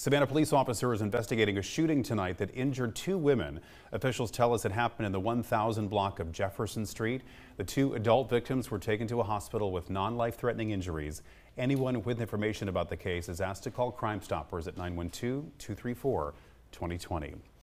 Savannah police officer is investigating a shooting tonight that injured two women. Officials tell us it happened in the 1000 block of Jefferson Street. The two adult victims were taken to a hospital with non-life threatening injuries. Anyone with information about the case is asked to call Crime Stoppers at 912-234-2020.